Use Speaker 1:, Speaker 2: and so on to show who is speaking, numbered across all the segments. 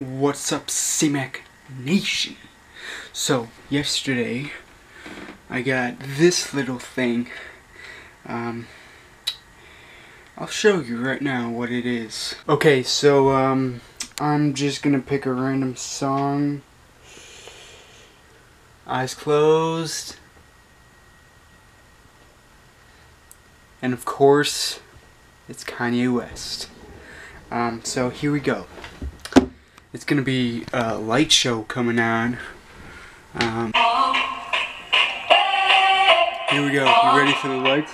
Speaker 1: What's up, CMAC Nation? So, yesterday, I got this little thing. Um, I'll show you right now what it is. Okay, so, um, I'm just gonna pick a random song. Eyes closed. And of course, it's Kanye West. Um, so here we go. It's gonna be a light show coming on. Um, here we go. You ready for the lights?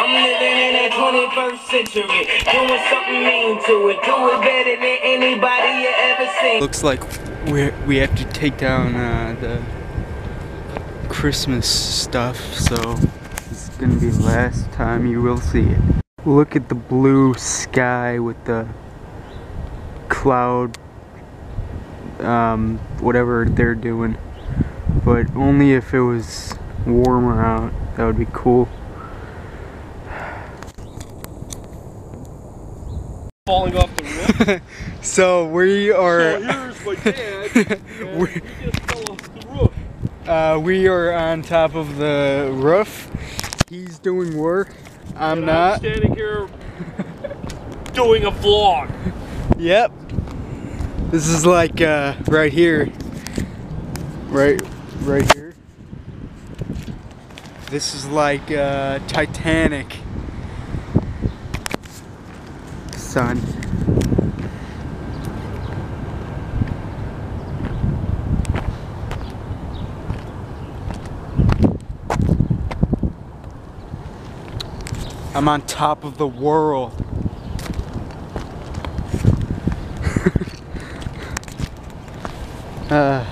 Speaker 2: I'm living in the 21st century, doing something mean to it, do it better than anybody you ever seen.
Speaker 1: Looks like we we have to take down uh, the Christmas stuff, so it's gonna be the last time you will see it. Look at the blue sky with the cloud, um, whatever they're doing. But only if it was warmer out, that would be cool.
Speaker 3: falling off the roof.
Speaker 1: so we are.
Speaker 3: Oh, here's my dad.
Speaker 1: We-
Speaker 3: he just fell off the roof.
Speaker 1: Uh, we are on top of the roof. He's doing work. I'm
Speaker 3: And
Speaker 1: not.
Speaker 3: I'm standing here doing a vlog.
Speaker 1: Yep. This is like uh, right here. Right, right here. This is like uh, Titanic. Son. I'm on top of the world. Uh,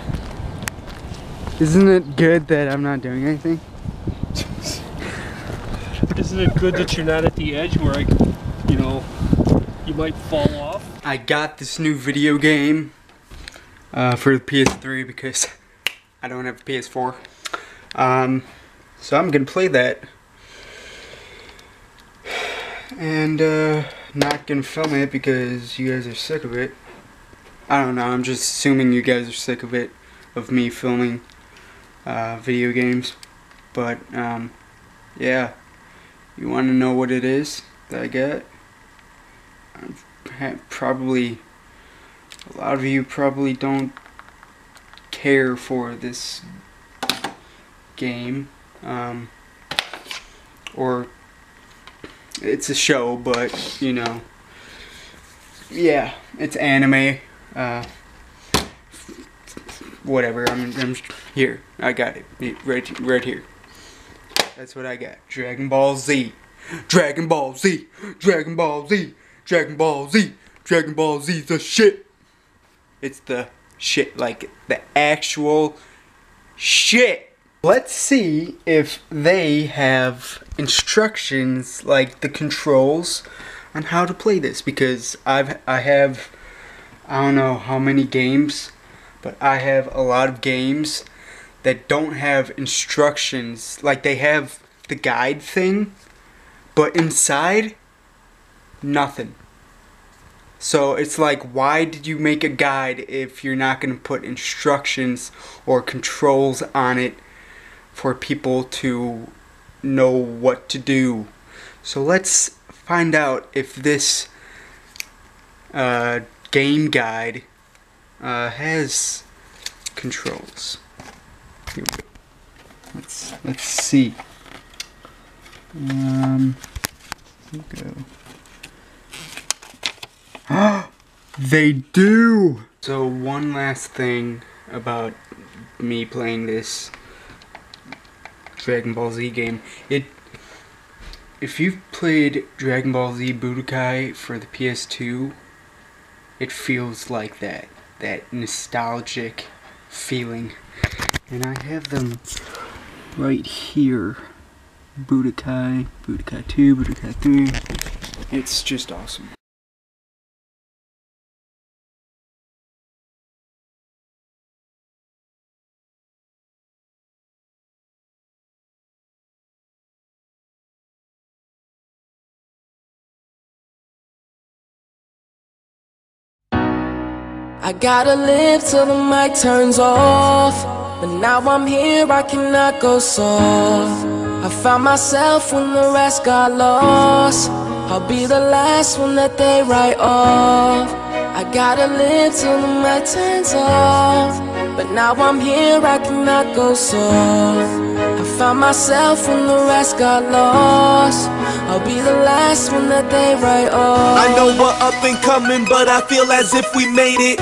Speaker 1: isn't it good that I'm not doing anything?
Speaker 3: Isn't it good that you're not at the edge where I, you know, you might fall off?
Speaker 1: I got this new video game uh, for the PS3 because I don't have a PS4. Um, so I'm gonna play that. And uh, not gonna film it because you guys are sick of it. I don't know, I'm just assuming you guys are sick of it, of me filming uh, video games. But, um, yeah. You wanna know what it is that I ha- probably a lot of you probably don't care for this game um, or it's a show but you know yeah it's anime uh, whatever I'm, I'm here I got it It- right right here that's what I got Dragon Ball Z Dragon Ball Z Dragon Ball Z Dragon Ball Z. Dragon Ball Z the shit. It's the shit, like the actual shit. Let's see if they have instructions like the controls on how to play this because I've I have I don't know how many games, but I have a lot of games that don't have instructions. Like they have the guide thing, but inside nothing. So it's like, why did you make a guide if you're not going to put instructions or controls on it for people to know what to do? So let's find out if this uh, game guide uh, has controls. Let's let's see. Um, go. they do! So, one last thing about me playing this Dragon Ball Z game. It. If you've played Dragon Ball Z Budokai for the PS2, it feels like that. That nostalgic feeling. And I have them right here. Budokai, Budokai 2, Budokai 3. It's just awesome.
Speaker 4: I gotta live till the mic turns off. But now I'm here, I cannot go soft. I found myself when the rest got lost. I'll be the last one that they write off. I gotta live till the mic turns off. But now I'm here, I cannot go soft. I found myself when the rest got lost. I'll be the last one that they write off.
Speaker 5: I know we're up and coming, but I feel as if we made it.